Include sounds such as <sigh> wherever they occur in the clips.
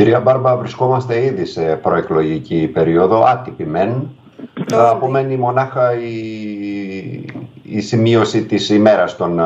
Κυρία Μπάρμπα, βρισκόμαστε ήδη σε προεκλογική περίοδο, άτυπη μεν. Απομένει μονάχα η, η σημείωση της ημέρας των,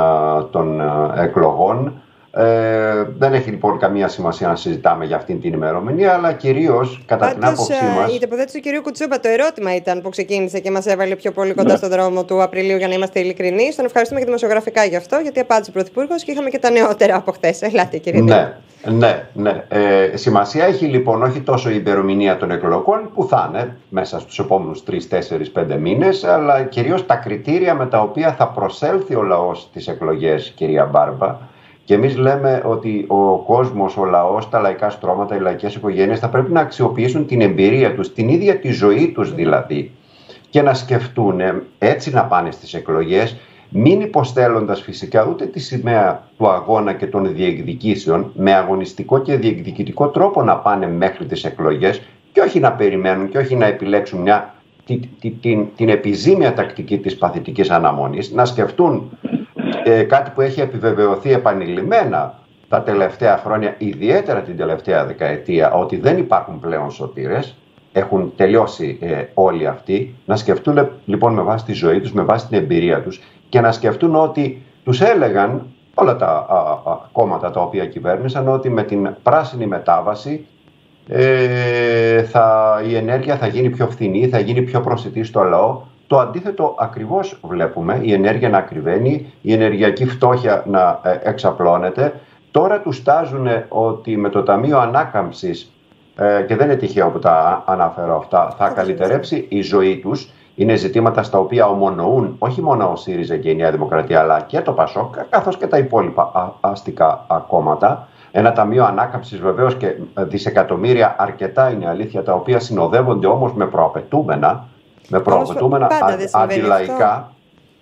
των εκλογών. Ε, δεν έχει λοιπόν καμία σημασία να συζητάμε για αυτήν την ημερομηνία, αλλά κυρίως κατά την άποψή μα. Η τοποθέτηση του κυρίου Κουτσούπα, το ερώτημα ήταν που ξεκίνησε και μας έβαλε πιο πολύ κοντά ναι. στον δρόμο του Απριλίου, για να είμαστε ειλικρινείς. Τον ευχαριστούμε και δημοσιογραφικά γι' αυτό, γιατί απάντησε ο Πρωθυπουργός και είχαμε και τα νεότερα από χθες. Ελάτε, κύριε Ναι, ναι, ναι. Ε, σημασία έχει λοιπόν όχι τόσο η ημερομηνία των εκλογών, που θα είναι μέσα στους επόμενους 3, 4, 5 μήνες, αλλά κυρίως τα κριτήρια με τα οποία θα προσέλθει ο λαός στις εκλογές, κυρία Μπάρμπα και εμείς λέμε ότι ο κόσμος, ο λαός, τα λαϊκά στρώματα, οι λαϊκές οικογένειες θα πρέπει να αξιοποιήσουν την εμπειρία τους, την ίδια τη ζωή τους δηλαδή, και να σκεφτούν έτσι να πάνε στις εκλογές, μην υποστέλλοντας φυσικά ούτε τη σημαία του αγώνα και των διεκδικήσεων, με αγωνιστικό και διεκδικητικό τρόπο να πάνε μέχρι τις εκλογές και όχι να περιμένουν και όχι να επιλέξουν μια, την, την, την επιζήμια τακτική της παθητικής αναμονής, να σκεφτούν ε, κάτι που έχει επιβεβαιωθεί επανειλημμένα τα τελευταία χρόνια, ιδιαίτερα την τελευταία δεκαετία, ότι δεν υπάρχουν πλέον σωτήρες, έχουν τελειώσει ε, όλοι αυτοί, να σκεφτούν λοιπόν με βάση τη ζωή τους, με βάση την εμπειρία τους και να σκεφτούν ότι τους έλεγαν όλα τα κόμματα τα οποία κυβέρνησαν ότι με την πράσινη μετάβαση ε, θα, η ενέργεια θα γίνει πιο φθηνή, θα γίνει πιο προσιτή στο λαό το αντίθετο ακριβώς βλέπουμε, η ενέργεια να ακριβένει, η ενεργειακή φτώχεια να ε, εξαπλώνεται. Τώρα τους στάζουν ότι με το Ταμείο Ανάκαμψης, ε, και δεν είναι τυχαίο που τα αναφέρω αυτά, θα καλυτερέψει η ζωή τους. Είναι ζητήματα στα οποία ομονοούν όχι μόνο ο ΣΥΡΙΖΑ και η Νέα Δημοκρατία, αλλά και το ΠΑΣΟΚ, καθώς και τα υπόλοιπα αστικά κόμματα. Ένα ταμείο ανάκαμψης βεβαίως και δισεκατομμύρια αρκετά είναι αλήθεια, τα οποία συνοδεύονται όμως με προαπαιτούμενα, με προαπαιτούμενα αντιλαϊκά.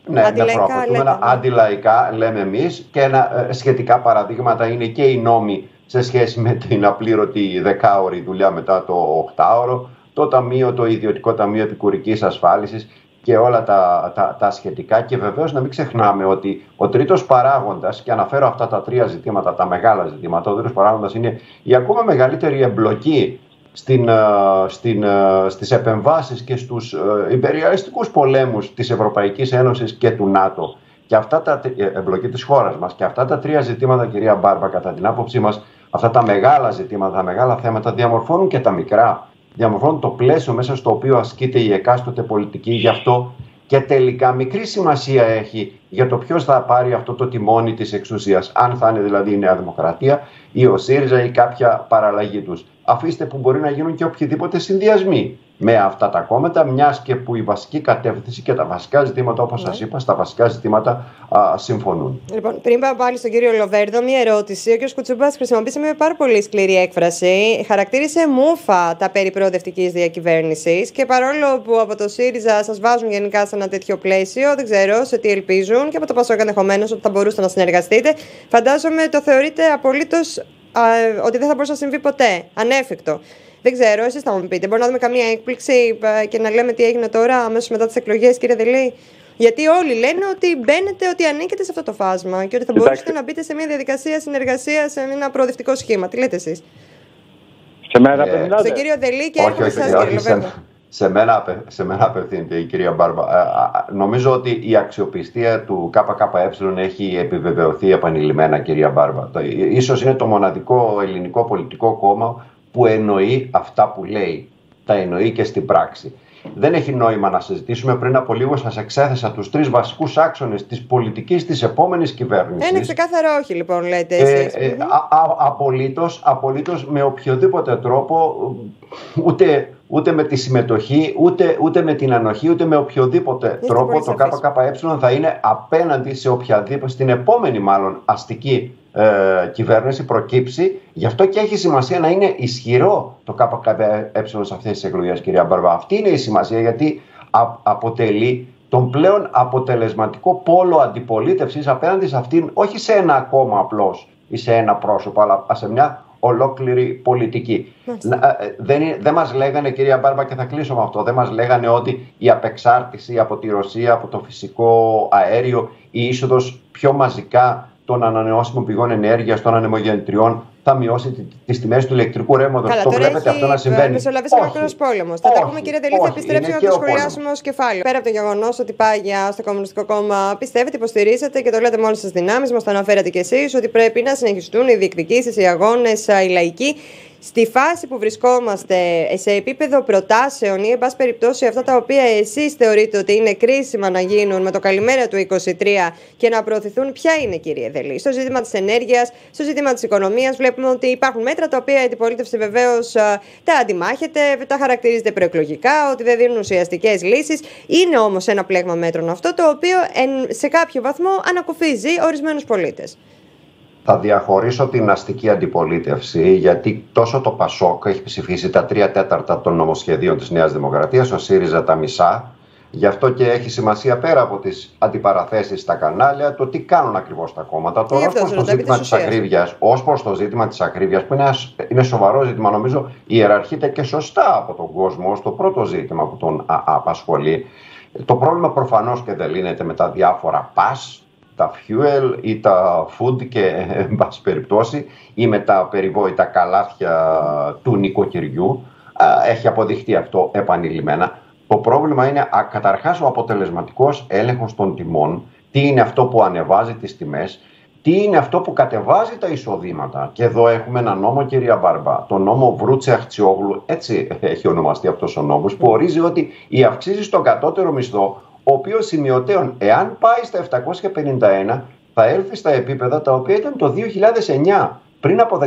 Ναι, με προαπαιτούμενα αντιλαϊκά λέμε εμείς και ένα, ε, σχετικά παραδείγματα είναι και οι νόμοι σε σχέση με την απλήρωτη δεκάωρη δουλειά μετά το οκτάωρο, το ταμείο, το ιδιωτικό ταμείο επικουρικής ασφάλισης και όλα τα, τα, τα σχετικά. Και βεβαίως να μην ξεχνάμε ότι ο τρίτος παράγοντας και αναφέρω αυτά τα τρία ζητήματα, τα μεγάλα ζητήματα, ο τρίτος παράγοντας είναι η ακόμα μεγαλύτερη εμπλοκή στην, ε, στην, ε, στις επεμβάσεις και στους ε, υπεριαλιστικούς πολέμους της Ευρωπαϊκής Ένωσης και του ΝΑΤΟ. Και αυτά τα εμπλοκή της χώρας μας. Και αυτά τα τρία ζητήματα κυρία Μπάρμπα κατά την άποψή μας αυτά τα μεγάλα ζητήματα, τα μεγάλα θέματα διαμορφώνουν και τα μικρά. Διαμορφώνουν το πλαίσιο μέσα στο οποίο ασκείται η εκάστοτε πολιτική. Γι' αυτό και τελικά μικρή σημασία έχει για το ποιος θα πάρει αυτό το τιμόνι της εξουσίας. Αν θα είναι δηλαδή η Νέα Δημοκρατία ή ο ΣΥΡΙΖΑ ή κάποια παραλλαγή τους. Αφήστε που μπορεί να γίνουν και οποιοδήποτε συνδυασμοί με αυτά τα κόμματα, μιας και που η βασική κατεύθυνση και τα βασικά ζητήματα, όπως ναι. σα είπα, στα βασικά ζητήματα α, συμφωνούν. Λοιπόν, πριν πάω πάλι στον κύριο Λοβέρδο, μια ερώτηση. Ο κ. Κουτσούμπα χρησιμοποίησε με πάρα πολύ σκληρή έκφραση. Χαρακτήρισε μούφα τα περί προοδευτικής διακυβέρνησης και παρόλο που από το ΣΥΡΙΖΑ σας βάζουν γενικά σε ένα τέτοιο πλαίσιο, δεν ξέρω σε τι ελπίζουν και από το ΠΑΣΟΚ ενδεχομένως ότι θα μπορούσατε να συνεργαστείτε, φαντάζομαι το θεωρείτε απολύτως ότι δεν θα μπορούσε να συμβεί ποτέ. Ανέφικτο. Δεν ξέρω, εσείς θα μου πείτε. Μπορεί να δούμε καμία έκπληξη και να λέμε τι έγινε τώρα αμέσως μετά τις εκλογές, κύριε Δελή. Γιατί όλοι λένε ότι μπαίνετε, ότι ανήκετε σε αυτό το φάσμα και ότι θα μπορούσατε να μπείτε σε μια διαδικασία συνεργασίας, σε ένα προοδευτικό σχήμα. Τι λέτε εσείς; Σε μένα ε, Στον κύριο Δελή και έρχομαι εσάς, κύριε Λοβέρδο. Σε μένα, σε μένα απευθύνεται η κυρία Μπάρμπα. Ε, νομίζω ότι η αξιοπιστία του ΚΚΕ έχει επιβεβαιωθεί επανειλημμένα, κυρία Μπάρμπα. Ίσως είναι το μοναδικό ελληνικό πολιτικό κόμμα που εννοεί αυτά που λέει. Τα εννοεί και στην πράξη. Δεν έχει νόημα να συζητήσουμε. Πριν από λίγο σας εξέθεσα τους τρεις βασικούς άξονες της πολιτικής της επόμενης κυβέρνησης. Είναι ξεκάθαρο όχι, λοιπόν, λέτε εσείς. Ε, ε, απολύτως, με οποιοδήποτε τρόπο, ούτε, ούτε με τη συμμετοχή, ούτε, ούτε με την ανοχή, ούτε με οποιοδήποτε τρόπο το ΚΚΕ θα είναι απέναντι σε οποιαδήποτε, στην επόμενη μάλλον αστική ε, κυβέρνηση προκύψει. Γι' αυτό και έχει σημασία να είναι ισχυρό το ΚΚΕ σε αυτές τις εκλογές, κυρία Μπαρβά. Αυτή είναι η σημασία, γιατί αποτελεί τον πλέον αποτελεσματικό πόλο αντιπολίτευσης απέναντι σε αυτήν, όχι σε ένα κόμμα απλώς ή σε ένα πρόσωπο, αλλά σε μια ολόκληρη πολιτική. Ε, δεν, δεν μας λέγανε, κυρία Μπάρμπα, και θα κλείσω με αυτό, δεν μας λέγανε ότι η απεξάρτηση από τη Ρωσία, από το φυσικό αέριο, η είσοδος πιο μαζικά των ανανεώσιμων πηγών ενέργειας, των ανεμογεννητριών, θα μειώσει τις τιμές του ηλεκτρικού ρεύματος. Το βλέπετε αυτό να συμβαίνει. Μεσολαβήσει ένα μικρό πόλεμος. Θα τα πούμε, κύριε Τελή, θα επιστρέψουμε να το σχολιάσουμε ως κεφάλαιο. Πέρα από το γεγονός ότι πάγια στο Κομμουνιστικό Κόμμα πιστεύετε, υποστηρίζετε και το λέτε με όλε τι δυνάμεις, μας το αναφέρατε κι εσείς, ότι πρέπει να συνεχιστούν οι διεκδικήσεις, οι αγώνες, οι λαϊκοί Στη φάση που βρισκόμαστε σε επίπεδο προτάσεων ή, εν πάση περιπτώσει, αυτά τα οποία εσείς θεωρείτε ότι είναι κρίσιμα να γίνουν με το καλημέρα του 2023 και να προωθηθούν, ποια είναι, κύριε Δελή; Στο ζήτημα της ενέργειας, στο ζήτημα της οικονομίας, βλέπουμε ότι υπάρχουν μέτρα τα οποία η αντιπολίτευση βεβαίως τα αντιμάχεται, τα χαρακτηρίζεται προεκλογικά, ότι δεν δίνουν ουσιαστικές λύσεις. Είναι όμως ένα πλέγμα μέτρων αυτό, το οποίο σε κάποιο βαθμό ανακουφίζει ορισμένους πολίτες θα διαχωρίσω την αστική αντιπολίτευση γιατί τόσο το ΠΑΣΟΚ έχει ψηφίσει τα τρία τέταρτα των νομοσχεδίων της Νέας Δημοκρατίας, ο ΣΥΡΙΖΑ τα μισά. Γι' αυτό και έχει σημασία πέρα από τις αντιπαραθέσεις στα κανάλια το τι κάνουν ακριβώς τα κόμματα. Τώρα ως προς το ζήτημα της ακρίβειας, ως προς το ζήτημα της ακρίβειας που είναι, είναι σοβαρό ζήτημα νομίζω ιεραρχείται και σωστά από τον κόσμο ως το πρώτο ζήτημα που τον απασχολεί. Το πρόβλημα προφανώς και δεν λύνεται με τα διάφορα πας τα fuel ή τα food και εν πάση περιπτώσει ή με τα περιβόητα καλάθια του νοικοκυριού. Έχει αποδειχτεί αυτό επανειλημμένα. Το πρόβλημα είναι καταρχάς ο αποτελεσματικός έλεγχος των τιμών. Τι είναι αυτό που ανεβάζει τις τιμές, τι είναι αυτό που κατεβάζει τα εισοδήματα; Και εδώ έχουμε ένα νόμο, κυρία Μπάρμπα, το νόμο Βρούτσε Αχτσιόγλου, έτσι έχει ονομαστεί αυτός ο νόμος, που ορίζει ότι οι αυξήσει στον κατώτερο μισθό ο οποίος σημειωτέων, εάν πάει στα 751, θα έρθει στα επίπεδα τα οποία ήταν το 2009, πριν από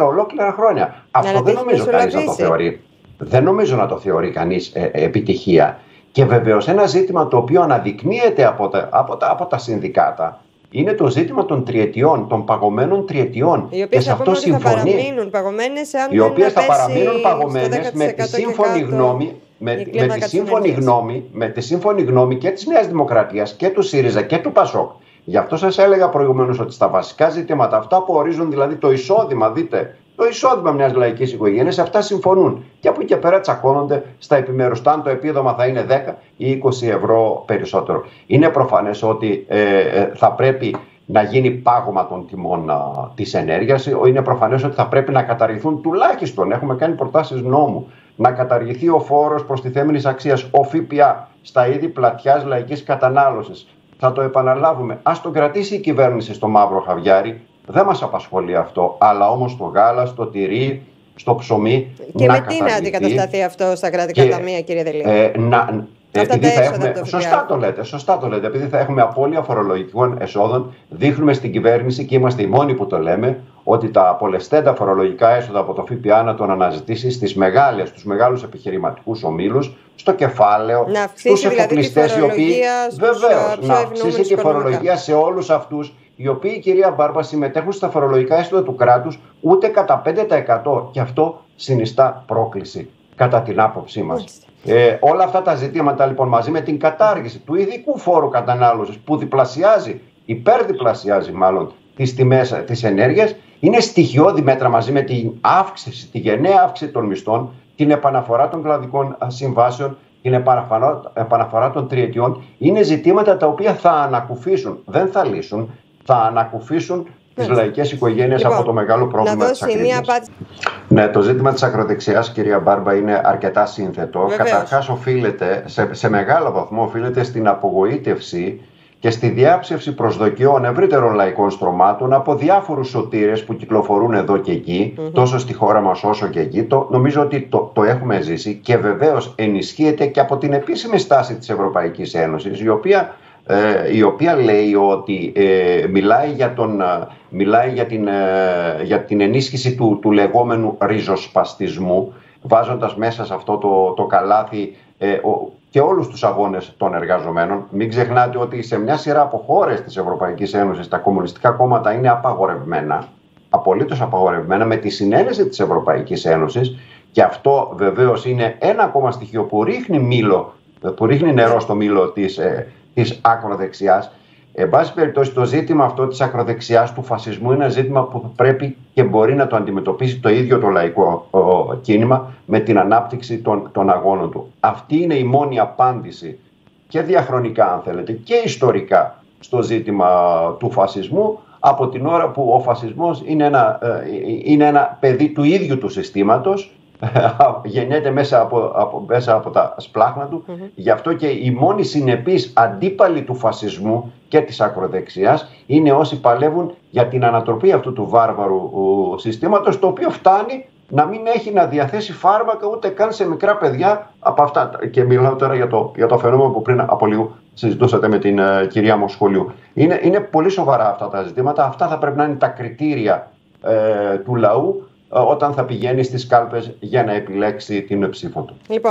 14 ολόκληρα χρόνια. Αυτό δεν νομίζω κανείς να το θεωρεί. Δεν νομίζω να το θεωρεί κανείς ε, επιτυχία. Και βεβαίως ένα ζήτημα το οποίο αναδεικνύεται από τα, από τα, από τα συνδικάτα είναι το ζήτημα των τριετιών, των παγωμένων τριετιών. Οι οποίες θα παραμείνουν παγωμένες, αν Οι οποίες θα παραμείνουν παγωμένες με τη σύμφωνη γνώμη με, με, τη σύμφωνη γνώμη, με τη σύμφωνη γνώμη και της Νέας Δημοκρατίας και του ΣΥΡΙΖΑ και του ΠΑΣΟΚ. Γι' αυτό σας έλεγα προηγουμένως ότι στα βασικά ζητήματα αυτά που ορίζουν δηλαδή το εισόδημα, δείτε, το εισόδημα μιας λαϊκής οικογένειας, αυτά συμφωνούν. Και από εκεί και πέρα τσακώνονται στα επιμέρους. Αν το επίδομα θα είναι 10 ή 20 ευρώ περισσότερο. Είναι προφανές ότι ε, ε, θα πρέπει να γίνει πάγωμα των τιμών της ενέργειας. Είναι προφανές ότι θα πρέπει να καταργηθούν τουλάχιστον. Έχουμε κάνει προτάσεις νόμου να καταργηθεί ο φόρος προστιθέμενης αξίας, ο ΦΠΑ, στα είδη πλατιάς λαϊκής κατανάλωσης. Θα το επαναλάβουμε. Ας τον κρατήσει η κυβέρνηση στο μαύρο χαβιάρι. Δεν μας απασχολεί αυτό. Αλλά όμως στο γάλα, στο τυρί, στο ψωμί. Και με τι να αντικατασταθεί αυτό στα κρατικά ταμεία, κύριε Δελή; Ε, να, επειδή θα έχουμε, σωστά το λέτε, σωστά το λέτε. Επειδή θα έχουμε απώλεια φορολογικών εσόδων, δείχνουμε στην κυβέρνηση και είμαστε οι μόνοι που το λέμε ότι τα απολεσθέντα φορολογικά έσοδα από το ΦΠΑ να τον αναζητήσεις στις μεγάλες, στους μεγάλους επιχειρηματικούς ομίλους, στο κεφάλαιο, στους δηλαδή εφοπλιστές οι οποίοι βεβαίως να αυξήσει τη φορολογία σε όλους αυτούς οι οποίοι, κυρία Μπάρμπα, συμμετέχουν στα φορολογικά έσοδα του κράτους ούτε κατά 5% και αυτό συνιστά πρόκληση κατά την άποψή μας. Ε, όλα αυτά τα ζητήματα λοιπόν μαζί με την κατάργηση του ειδικού φόρου κατανάλωσης που διπλασιάζει, υπερδιπλασιάζει μάλλον τις τιμές της ενέργειας είναι στοιχειώδη μέτρα μαζί με την αύξηση, τη γενναία αύξηση των μισθών, την επαναφορά των κλαδικών συμβάσεων, την επαναφορά των τριετιών. Είναι ζητήματα τα οποία θα ανακουφίσουν, δεν θα λύσουν, θα ανακουφίσουν τις λαϊκές οικογένειες λοιπόν, από το μεγάλο πρόβλημα της ακρίβειας. Ναι, το ζήτημα της ακροδεξιάς, κυρία Μπάρμπα, είναι αρκετά σύνθετο. Καταρχάς, οφείλεται, σε, σε μεγάλο βαθμό, οφείλεται στην απογοήτευση και στη διάψευση προσδοκιών ευρύτερων λαϊκών στρωμάτων από διάφορους σωτήρες που κυκλοφορούν εδώ και εκει τόσο στη χώρα μας όσο και εκεί. Το, νομίζω ότι το, το έχουμε ζήσει και βεβαίως ενισχύεται και από την επίσημη στάση της Ευρωπαϊκής Ένωσης, η οποία, ε, η οποία λέει ότι ε, μιλάει, για, τον, ε, μιλάει για, την, για την ενίσχυση του, του λεγόμενου ριζοσπαστισμού, βάζοντας μέσα σε αυτό το, το καλάθι και όλους τους αγώνες των εργαζομένων. Μην ξεχνάτε ότι σε μια σειρά από χώρες της Ευρωπαϊκής Ένωσης τα κομμουνιστικά κόμματα είναι απαγορευμένα, απολύτως απαγορευμένα, με τη συνένεση της Ευρωπαϊκής Ένωσης. Και αυτό βεβαίως είναι ένα ακόμα στοιχείο που ρίχνει, μήλο, που ρίχνει νερό στο μήλο της ε, της ακροδεξιάς Εν πάση περιπτώσει, το ζήτημα αυτό της ακροδεξιάς του φασισμού είναι ένα ζήτημα που πρέπει και μπορεί να το αντιμετωπίσει το ίδιο το λαϊκό κίνημα με την ανάπτυξη των, των αγώνων του. Αυτή είναι η μόνη απάντηση και διαχρονικά, αν θέλετε, και ιστορικά στο ζήτημα του φασισμού, από την ώρα που ο φασισμός είναι ένα, ε, είναι ένα παιδί του ίδιου του συστήματος <laughs> γεννιέται μέσα από, από, μέσα από τα σπλάχνα του. Γι' αυτό και οι μόνοι συνεπείς αντίπαλοι του φασισμού και της ακροδεξιάς είναι όσοι παλεύουν για την ανατροπή αυτού του βάρβαρου συστήματος το οποίο φτάνει να μην έχει να διαθέσει φάρμακα ούτε καν σε μικρά παιδιά από αυτά. Και μιλάω τώρα για το, για το φαινόμενο που πριν από λίγο συζητούσατε με την uh, κυρία μου σχολείου. Είναι, είναι πολύ σοβαρά αυτά τα ζητήματα. Αυτά θα πρέπει να είναι τα κριτήρια ε, του λαού ε, όταν θα πηγαίνει στις κάλπες για να επιλέξει την ψήφο του. Λοιπόν,